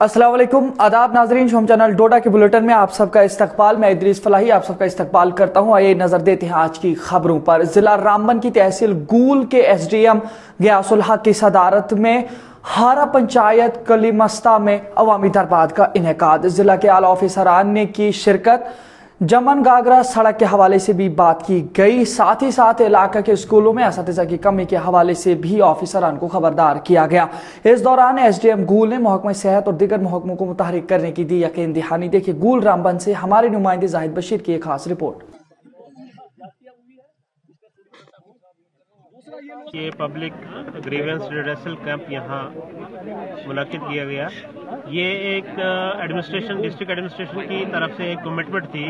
असलम आदाब नाजरीन, शोम चैनल डोडा के बुलेटिन में आप सबका इस्तकबाल। मैं इद्रीस फलाही, आप सबका इस्तकबाल करता हूँ। आइए नज़र देते हैं आज की खबरों पर। जिला रामबन की तहसील गूल के एस एसडीएम गयासुल हक की सदारत में हारा पंचायत कलीमस्ता में अवामी दरबार का इनका। जिला के आला ऑफिसरान ने की शिरकत जमन गागरा सड़क के हवाले से भी बात की गई। साथ ही साथ इलाका के स्कूलों में इस की कमी के हवाले से भी ऑफिसरान को खबरदार किया गया। इस दौरान एस डी एम गूल ने महकमे सेहत और दिगर महकमों को मुतहरिक करने की दी यकीन दहानी। देखिए, गूल रामबन से हमारे नुमाइंदे जाहिद बशीर की एक खास रिपोर्ट। ये पब्लिक ग्रीवेंस रिड्रेसल कैंप यहाँ मुनद किया गया। ये एक एडमिनिस्ट्रेशन डिस्ट्रिक्ट एडमिनिस्ट्रेशन की तरफ़ से एक कमिटमेंट थी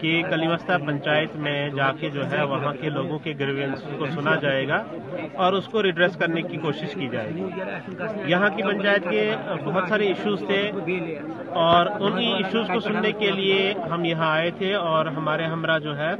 कि कलीमस्ता पंचायत में जाके जो है वहाँ के लोगों के ग्रीवेंस को सुना जाएगा और उसको रिड्रेस करने की कोशिश की जाएगी। यहाँ की पंचायत के बहुत सारे इश्यूज़ थे और उन्हीं इश्यूज़ को सुनने के लिए हम यहाँ आए थे और हमारे हमरा जो है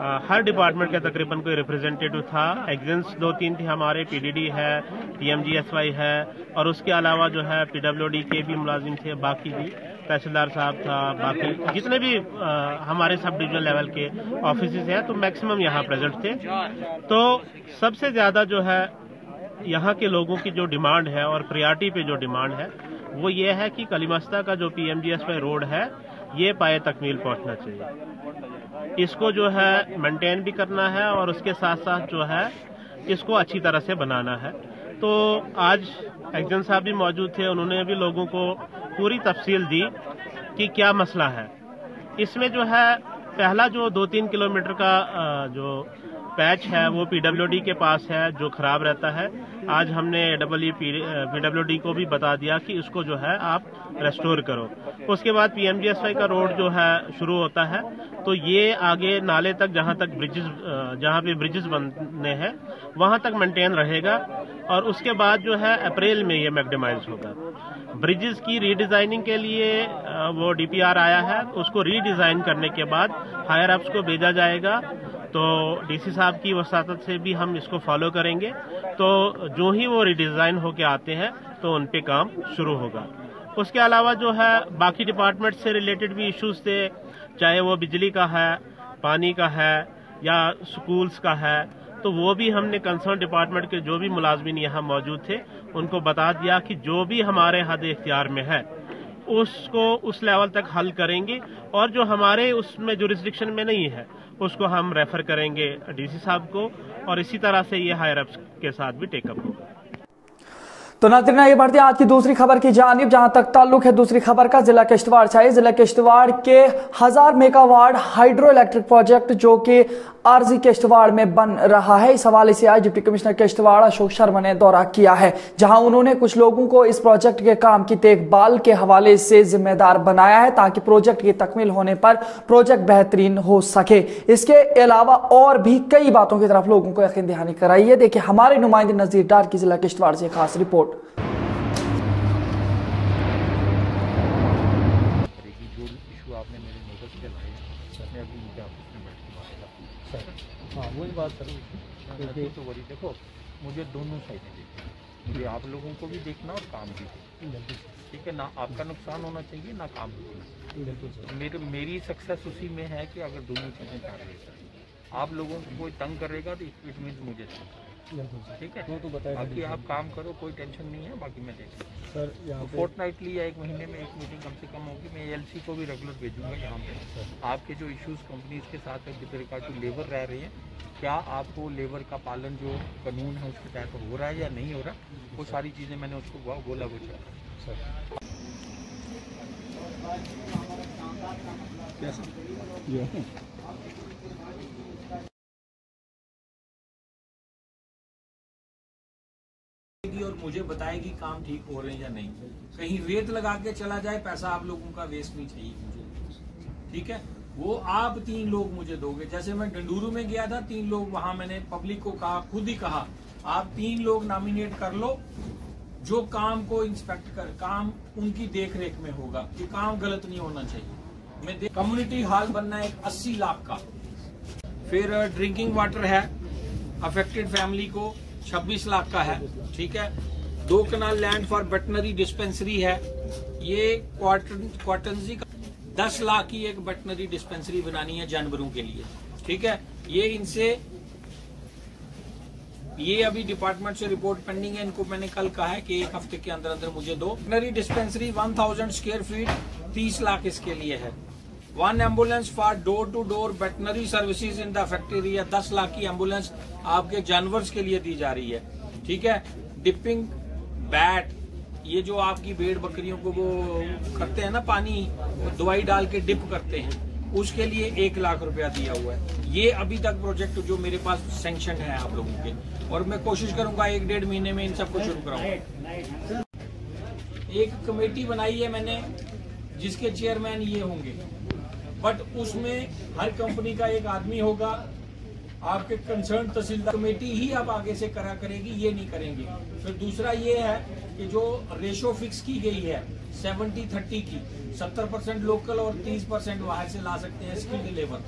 हर डिपार्टमेंट का तकरीबन कोई रिप्रेजेंटेटिव था। एग्जेंस दो तीन थे हमारे पीडीडी है पीएमजीएसवाई है और उसके अलावा जो है पीडब्ल्यूडी के भी मुलाजिम थे बाकी भी तहसीलदार साहब था बाकी जितने भी आ, हमारे सब डिविजनल लेवल के ऑफ़िस हैं तो मैक्सिमम यहाँ प्रेजेंट थे। तो सबसे ज़्यादा जो है यहाँ के लोगों की जो डिमांड है और प्रियारिटी पे जो डिमांड है वो ये है कि कलीमस्ता का जो पीएमजीएसवाई रोड है ये पाए तकमील पहुँचना चाहिए। इसको जो है मेंटेन भी करना है और उसके साथ साथ जो है इसको अच्छी तरह से बनाना है। तो आज एक्जन साहब भी मौजूद थे, उन्होंने भी लोगों को पूरी तफसील दी कि क्या मसला है। इसमें जो है, पहला जो दो तीन किलोमीटर का जो पैच है, वो पीडब्ल्यूडी के पास है, जो खराब रहता है। आज हमने डब्ल्यू पीडब्ल्यूडी को भी बता दिया कि इसको जो है आप रेस्टोर करो। उसके बाद पीएमजीएसवाई का रोड जो है, शुरू होता है। तो ये आगे नाले तक, जहाँ तक ब्रिजेस जहाँ पे ब्रिजेस बनने हैं, वहाँ तक मेंटेन रहेगा। और उसके बाद जो है अप्रैल में ये मैक्डिमाइज होगा। ब्रिजेस की रीडिजाइनिंग के लिए वो डीपीआर आया है। उसको रीडिजाइन करने के बाद हायर अप्स को भेजा जाएगा। तो डीसी साहब की वसात से भी हम इसको फॉलो करेंगे। तो जो ही वो रिडिजाइन होके आते हैं तो उन पे काम शुरू होगा। उसके अलावा जो है, बाकी डिपार्टमेंट से रिलेटेड भी इश्यूज़ थे, चाहे वो बिजली का है, पानी का है, या स्कूल्स का है तो वो भी हमने कंसर्न डिपार्टमेंट के जो भी मुलाजमिन यहाँ मौजूद थे, उनको बता दिया कि जो भी हमारे हद इख्तियार में है उसको उस लेवल तक हल करेंगे और जो हमारे उसमें जो रिस्ट्रिक्शन में नहीं है, उसको हम रेफर करेंगे डीसी साहब को और इसी तरह से ये हायर अप्स के साथ भी टेकअप होगा। तो नाजरीन ये बढ़ते आज की दूसरी खबर की जानब, जहाँ तक ताल्लुक है दूसरी खबर का, जिला किश्तवाड़ चाहिए जिला किश्तवाड़ के हज़ार मेगावाट हाइड्रो इलेक्ट्रिक प्रोजेक्ट जो कि आरजी किश्तवाड़ में बन रहा है। इस हवाले से आज डिप्टी कमिश्नर किश्तवाड़ अशोक शर्मा ने दौरा किया है, जहाँ उन्होंने कुछ लोगों को इस प्रोजेक्ट के काम की देखभाल के हवाले से जिम्मेदार बनाया है, ताकि प्रोजेक्ट की तकमील होने पर प्रोजेक्ट बेहतरीन हो सके। इसके अलावा और भी कई बातों की तरफ़ लोगों को यकीन दहानी कराई है। देखिए, हमारे नुमाइंदे नजीर डार की जिला किश्तवाड़ से खास रिपोर्ट। वही बात तो वही देखो मुझे दोनों साइडें देखनी मुझे आप लोगों को भी देखना और काम भी देखना ठीक है ना आपका नुकसान होना चाहिए ना काम भी होना मेरे मेरी सक्सेस उसी में है कि अगर दोनों चीज़ें कर। रही आप लोगों को कोई तंग करेगा तो इट मीन मुझे ठीक है? तो बाकी आप काम करो कोई टेंशन नहीं है बाकी मैं देख सर यहाँ फोर्थ नाइटली या एक महीने में एक मीटिंग कम से कम होगी। मैं एल को भी रेगुलर भेजूँगा यहाँ पे। आपके जो इश्यूज़ कंपनीज़ के साथ है जिस रिगार्ड टू लेबर रह रही हैं क्या आपको लेबर का पालन जो कानून है उसके तहत हो रहा है या नहीं हो रहा वो सारी। चीज़ें मैंने उसको बोला चल सर। और मुझे बताएगी काम ठीक हो रहे हैं या नहीं। कहीं रेत लगा के चला जाए, पैसा आप लोगों का वेस्ट नहीं चाहिए मुझे। ठीक है? वो आप तीन लोग मुझे दोगे। जैसे मैं डंडूरू में गया था, तीन लोग वहाँ मैंने पब्लिक को कहा, खुद ही कहा, आप तीन लोग नॉमिनेट कर लो, जो काम को इंस्पेक्ट कर, काम उनकी देख में होगा, कि काम गलत नहीं होना चाहिए। मैं कम्युनिटी हॉल बनना है अस्सी लाख का। फिर ड्रिंकिंग वाटर है अफेक्टेड फैमिली को 26 लाख का है, ठीक है? दो कनाल लैंड फॉर वेटनरी डिस्पेंसरी है। ये क्वार्टन क्वार्टनजी का दस लाख की एक वेटनरी डिस्पेंसरी बनानी है जानवरों के लिए, ठीक है? ये इनसे, ये अभी डिपार्टमेंट से रिपोर्ट पेंडिंग है। इनको मैंने कल कहा है कि एक हफ़्ते के अंदर अंदर मुझे दो। Veterinary dispensary 1000 square feet 30 lakh इसके लिए है। One ambulance for door to door veterinary services in the factory है। दस लाख की एंबुलेंस आपके जानवर के लिए दी जा रही है। ठीक है? डिपिंग बैट ये जो आपकी भेड़ बकरियों को वो करते हैं ना पानी दवाई डाल के डिप करते हैं। उसके लिए एक लाख रुपया दिया हुआ है। ये अभी तक प्रोजेक्ट जो मेरे पास सेंक्शन है आप लोगों के। और मैं कोशिश करूँगा एक डेढ़ महीने में इन सबको शुरू कराऊँगा एक कमेटी बनाई है मैंने जिसके चेयरमैन ये होंगे। बट उसमें हर कंपनी का एक आदमी होगा। आपके कंसर्न तहसीलदार कमेटी ही आप आगे से करा करेगी, ये नहीं करेंगे। फिर दूसरा ये है कि जो रेशो फिक्स की गई है सेवेंटी थर्टी की, सत्तर परसेंट लोकल और तीस परसेंट बाहर से ला सकते हैं स्किल्ड लेबर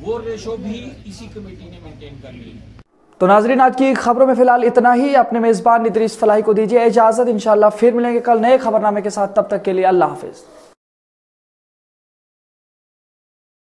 वो रेशो भी इसी कमेटी ने मेंटेन कर ली है। तो नाजरीन, आज की खबरों में फ़िलहाल इतना ही। अपने मेजबान इदरीस फलाही को दीजिए इजाज़त। इंशाल्लाह फिर मिलेंगे कल नए खबरनामे के साथ। तब तक के लिए अल्लाह हाफिज़।